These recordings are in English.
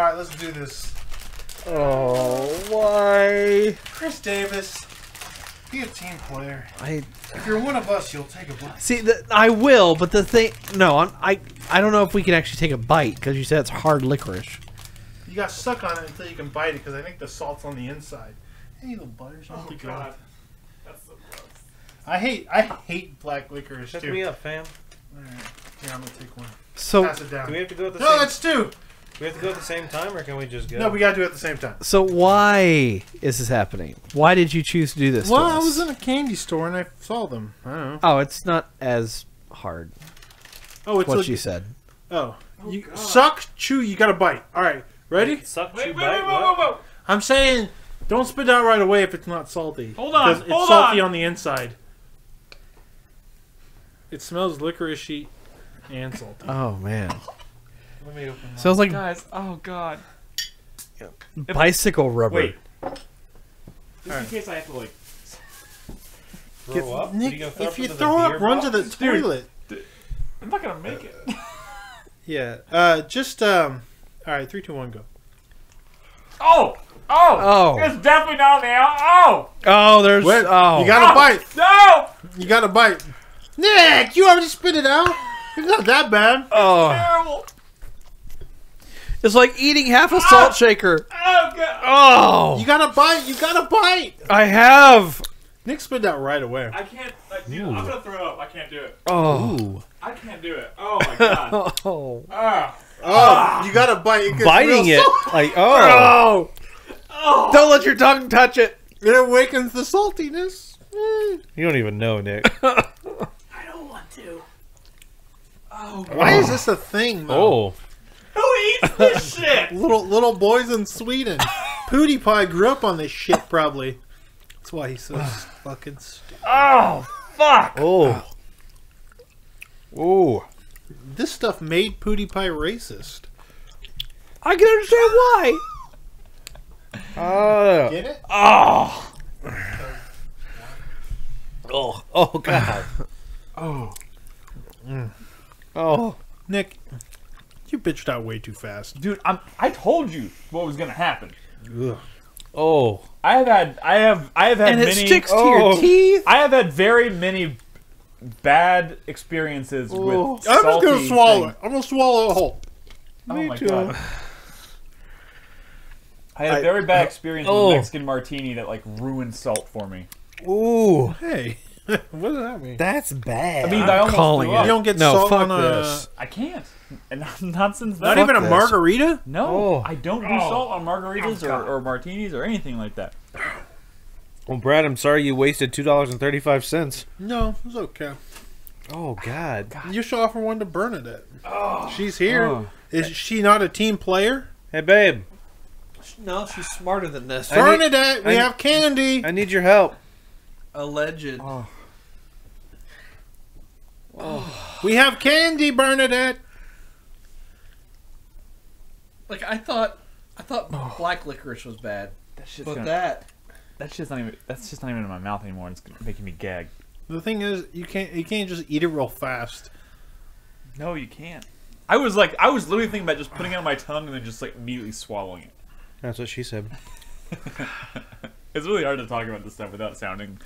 All right, let's do this. Oh, why? Chris Davis, be a team player. I If you're one of us, you'll take a bite. see. The, I will, but the thing. No, I'm, I. I don't know if we can actually take a bite because you said it's hard licorice. You got stuck on it until you can bite it because I think the salt's on the inside. Hey, little butters. Oh God. That's so gross. I hate I hate black licorice Check too. me up, fam. All right. Here, I'm gonna take one. So, Pass it down. Do we have to go at the No, same? that's two. Do we have to go at the same time, or can we just go? No, we gotta do it at the same time. so why is this happening? Why did you choose to do this? to Well, I us? was in a candy store and I saw them. I don't know. Oh, it's not as hard. Oh, it's What a, she said. Oh, oh you suck, chew. You gotta bite. All right, ready? Suck, Wait, chew, wait, bite. wait, wait, what? wait, wait. I'm saying, don't spit out right away if it's not salty. Hold on, 'Cause it's salty on. on the inside. It smells licoricey and salty. Oh man, Let me open. sounds like Guys, oh god. bicycle rubber. Wait. Just Alright. in case I have to like. Throw up? Nick, you throw if you throw up, beer run to the box? Dude. toilet. I'm not gonna make it. Yeah. Uh, just um. All right, three, two, one, go. Oh! Oh! Oh. It's definitely not there. Oh! Oh, there's. Wait, oh, you gotta Oh! bite. No! You gotta bite. Nick, you already spit it out. It's not that bad. Oh, Terrible! It's like eating half a salt shaker. Oh god! Oh, You gotta bite. You gotta bite. I have. Nick spit that right away. I can't. Like, dude, I'm gonna throw up. I can't do it. Oh, I can't do it. Oh my god. oh, Ah. Oh, you gotta bite. It biting it salty. like oh. Oh! Don't let your tongue touch it. It awakens the saltiness. Eh. You don't even know, Nick. I don't want to. Oh. Why is this a thing, though? oh, Who eats this shit? Little little boys in Sweden. PewDiePie grew up on this shit, probably. That's why he's so fucking stupid. Oh fuck! oh, oh. This stuff made PewDiePie racist. I can understand why. Ah. Get it? Oh. oh, oh, God. Oh. Oh, Nick, you bitched out way too fast. Dude, I'm. I told you what was gonna happen. Ugh. oh. I have had. I have. I have had And it many. sticks to oh. your teeth. I have had very many bad experiences oh. with. I'm just gonna swallow things. it. I'm gonna swallow it whole. Oh Me my too. god. I had a very bad oh. experience with Oh. a Mexican martini that like ruined salt for me. Ooh. Hey, what does that mean? That's bad. I mean, I almost calling threw it. up. You don't get No, salt fuck on a. this. I can't. And not, not since then. Not even a this. margarita. No, Oh. I don't do Oh. salt on margaritas Oh, or, or martinis or anything like that. well, Brad, I'm sorry you wasted two dollars and thirty-five cents. No, it's okay. Oh God. You should offer one to Bernadette. Oh. She's here. Oh. Is Oh. she not a team player? Hey, babe. No, she's smarter than this. I need- Bernadette, we I- have candy. I need your help. Alleged. Oh. We have candy, Bernadette. Like I thought, I thought oh. black licorice was bad, That shit's but gonna, that that shit's not even. That's just not even in my mouth anymore. and It's making me gag. The thing is, you can't you can't just eat it real fast. No, you can't. I was like, I was literally thinking about just putting it on my tongue and then just like immediately swallowing it. That's what she said. It's really hard to talk about this stuff without sounding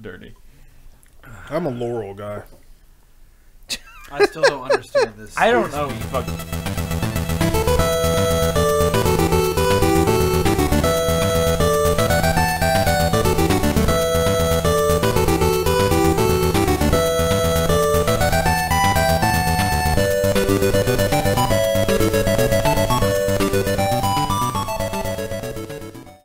dirty. I'm a Laurel guy. I still don't understand this. I don't know.